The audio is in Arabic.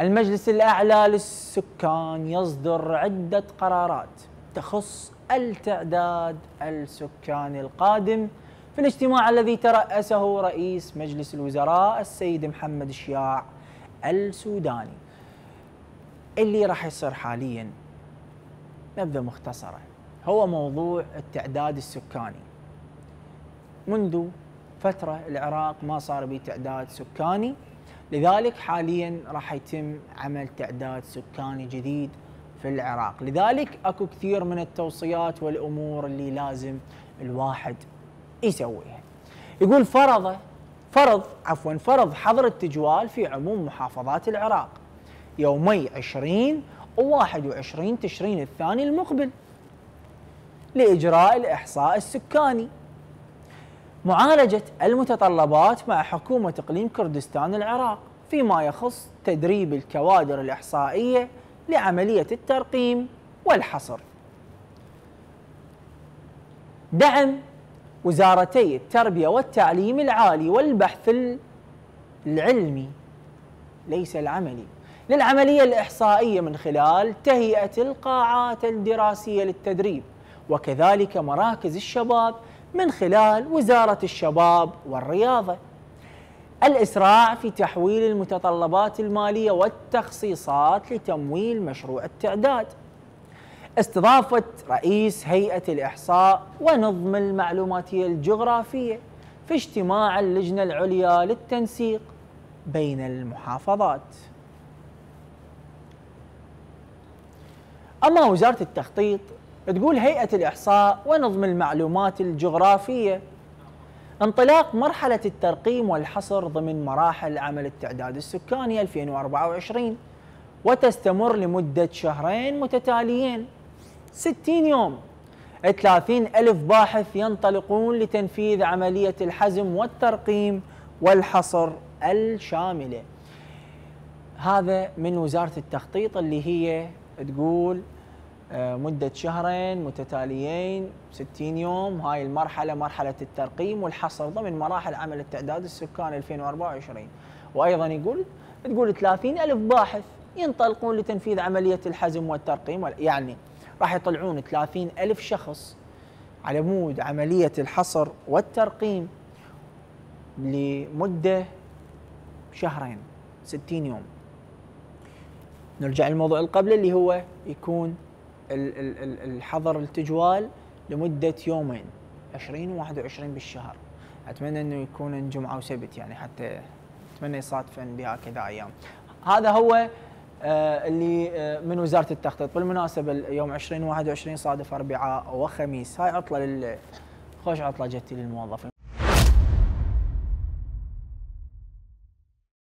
المجلس الأعلى للسكان يصدر عدة قرارات تخص التعداد السكاني القادم. في الاجتماع الذي ترأسه رئيس مجلس الوزراء السيد محمد الشياع السوداني. اللي راح يصير حاليا نبذة مختصرة هو موضوع التعداد السكاني. منذ فترة العراق ما صار به تعداد سكاني. لذلك حاليا راح يتم عمل تعداد سكاني جديد في العراق. لذلك أكو كثير من التوصيات والأمور اللي لازم الواحد يسويها. يقول فرض فرض عفوا فرض حظر التجوال في عموم محافظات العراق. يومي 20 و21 تشرين الثاني المقبل لإجراء الإحصاء السكاني. معالجة المتطلبات مع حكومة إقليم كردستان العراق فيما يخص تدريب الكوادر الإحصائية لعملية الترقيم والحصر. دعم وزارتي التربية والتعليم العالي والبحث العلمي ليس العملي للعملية الإحصائية من خلال تهيئة القاعات الدراسية للتدريب وكذلك مراكز الشباب من خلال وزارة الشباب والرياضة. الإسراع في تحويل المتطلبات المالية والتخصيصات لتمويل مشروع التعداد. استضافة رئيس هيئة الإحصاء ونظم المعلوماتية الجغرافية في اجتماع اللجنة العليا للتنسيق بين المحافظات. أما وزارة التخطيط تقول هيئة الإحصاء ونظم المعلومات الجغرافية. انطلاق مرحلة الترقيم والحصر ضمن مراحل عمل التعداد السكاني 2024 وتستمر لمدة شهرين متتاليين. 60 يوم. 30 ألف باحث ينطلقون لتنفيذ عملية الحزم والترقيم والحصر الشاملة. هذا من وزارة التخطيط اللي هي تقول مدة شهرين متتاليين 60 يوم. هاي المرحلة مرحلة الترقيم والحصر ضمن مراحل عمل التعداد السكاني 2024 وأيضا يقول تقول 30 ألف باحث ينطلقون لتنفيذ عملية الحزم والترقيم. يعني راح يطلعون 30 ألف شخص على مود عملية الحصر والترقيم لمدة شهرين 60 يوم. نرجع للموضوع اللي قبله اللي هو يكون الحظر التجوال لمدة يومين 20 و21 بالشهر. أتمنى إنه يكون جمعة وسبت يعني حتى أتمنى يصادفن بهكذا أيام. هذا هو آه اللي آه من وزارة التخطيط. بالمناسبة يوم 20 21 صادف أربعاء وخميس. هاي عطلة لل خوش عطلة جتي للموظفين.